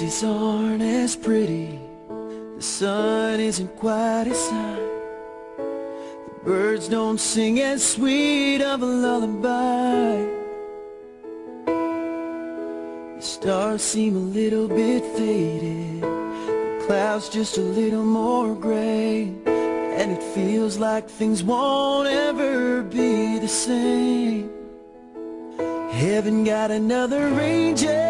roses aren't as pretty. The sun isn't quite as high. The birds don't sing as sweet of a lullaby. The stars seem a little bit faded. The clouds just a little more gray. And it feels like things won't ever be the same. Heaven got another angel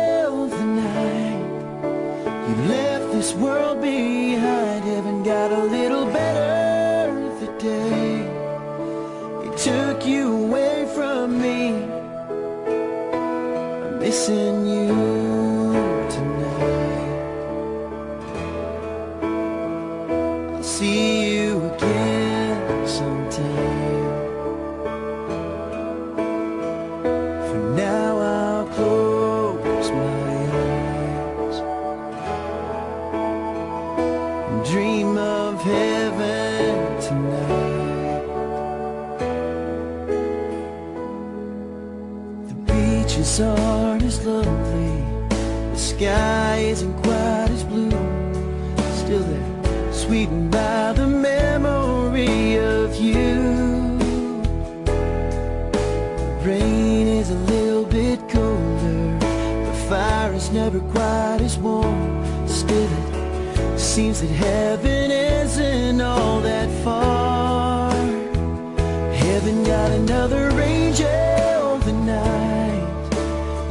this world behind. Heaven got a little better the day It took you away from me. I'm missing sky isn't quite as blue. Still they're sweetened by the memory of you. Rain is a little bit colder The fire is never quite as warm Still it seems that heaven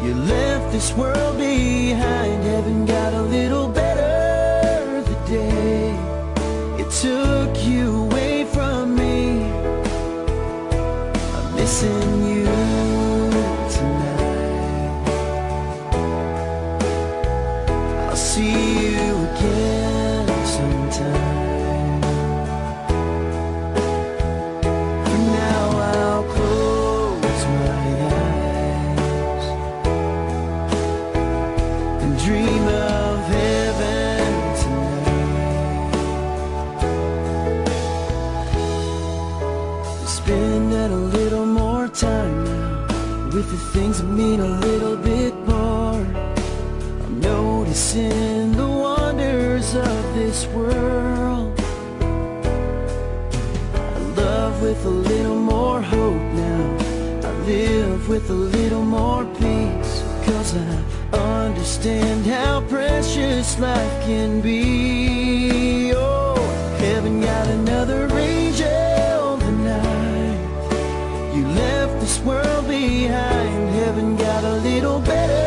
You left this world behind. Heaven got a little with a little more peace. Cause I understand how precious life can be. Oh, heaven got another angel tonight. You left this world behind. Heaven got a little better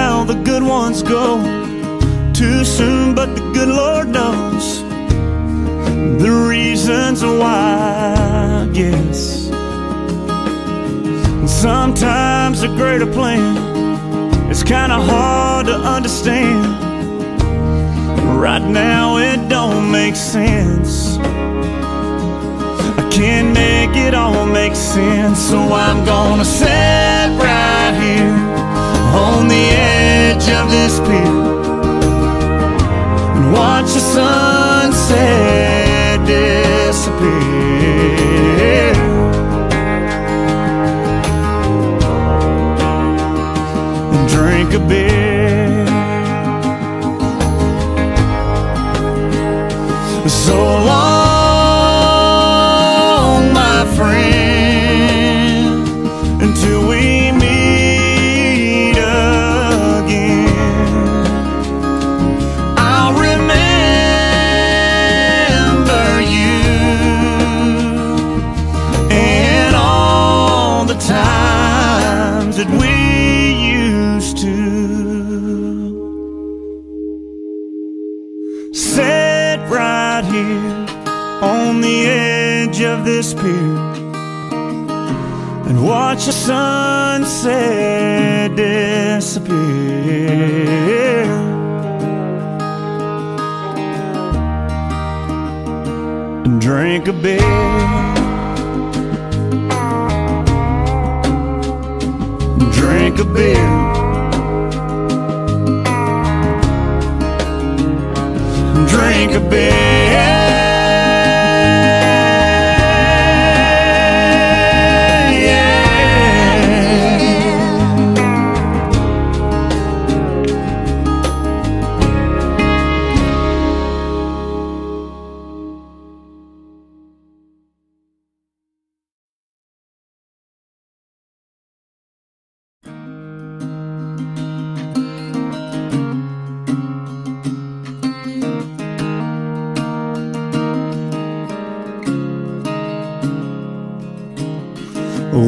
the good ones go too soon, but the good Lord knows the reasons why, yes. Sometimes a greater plan is kinda hard to understand. Right now it don't make sense. I can't make it all make sense, so I'm gonna sit right here on the edge of this pier and watch the sunset disappear. And drink a beer. So long, watch the sunset disappear. and drink a beer. Drink a beer. Drink a beer.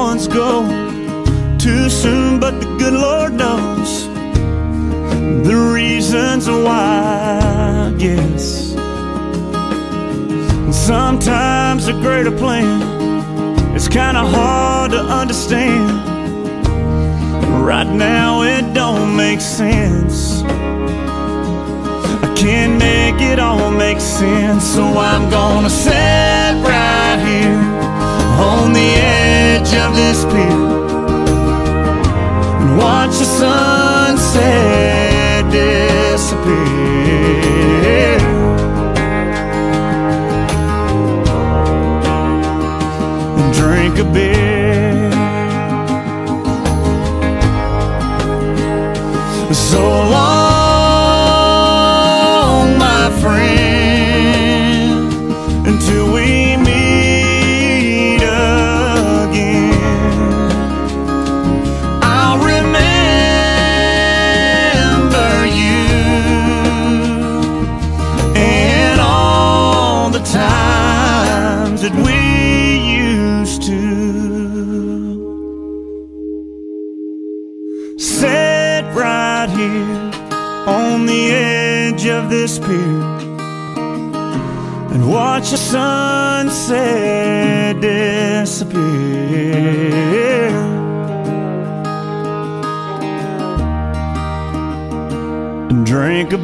ones go too soon, but the good Lord knows the reasons why, guess. Sometimes a greater plan is kinda hard to understand. Right now it don't make sense. I can't make it all make sense, so I'm gonna sit right here on the edge of this pier and watch the sunset disappear. And drink a beer. So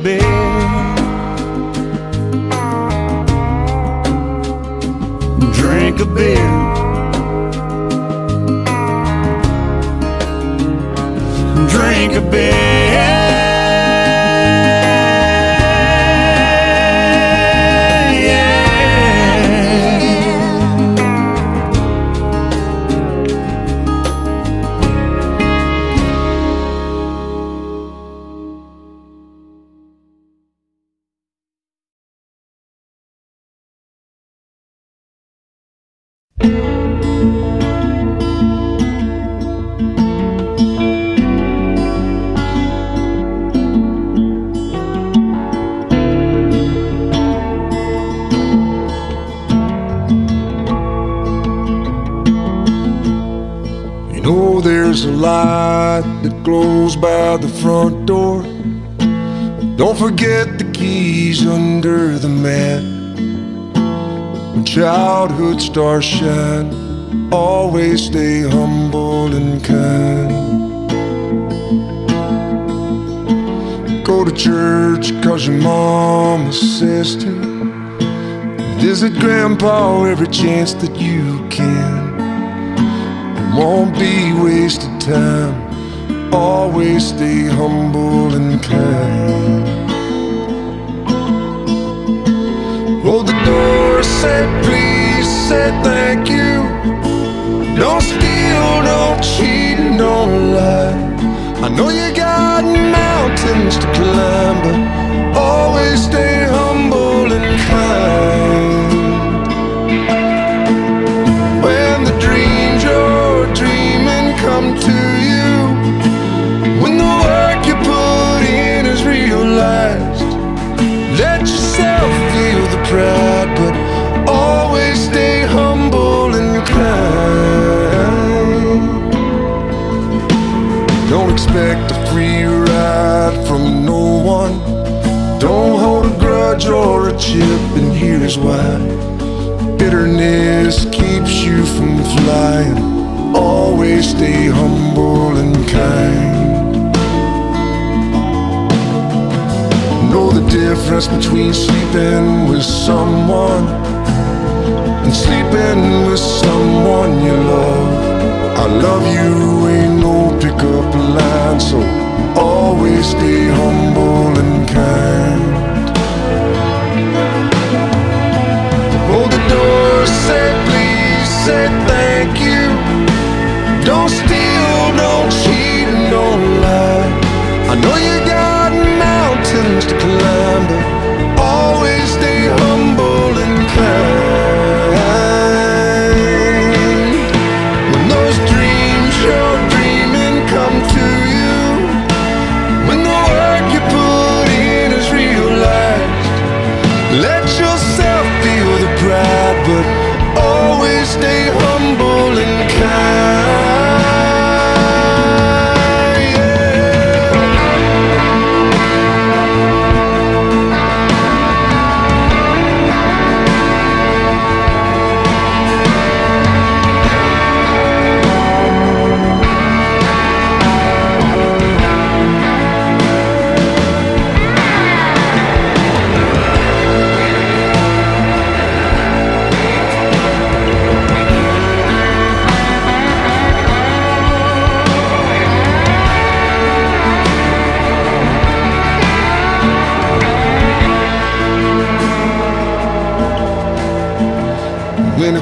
drink a beer. Drink a beer. Light that glows by the front door. Don't forget the keys under the mat. When childhood stars shine, always stay humble and kind. Go to church cause your mama says to. Visit grandpa every chance that you can It won't be wasted time. Always stay humble and kind. Hold the door, say please, say thank you. Don't steal, don't cheat, don't lie. I know you got mountains to climb, grudge or a chip, and here's why. Bitterness keeps you from flying. Always stay humble and kind. Know the difference between sleeping with someone and sleeping with someone you love. I love you ain't no pickup line, so always stay humble and kind. Please,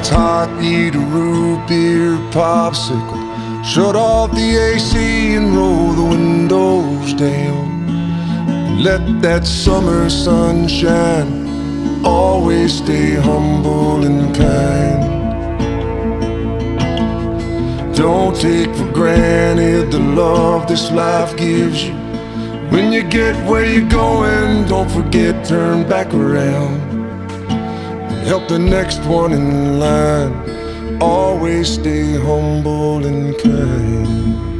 hot, eat a root beer popsicle. Shut off the AC and roll the windows down. Let that summer sunshine. Always stay humble and kind. Don't take for granted the love this life gives you. When you get where you're going, don't forget, turn back around. Help the next one in line. Always stay humble and kind.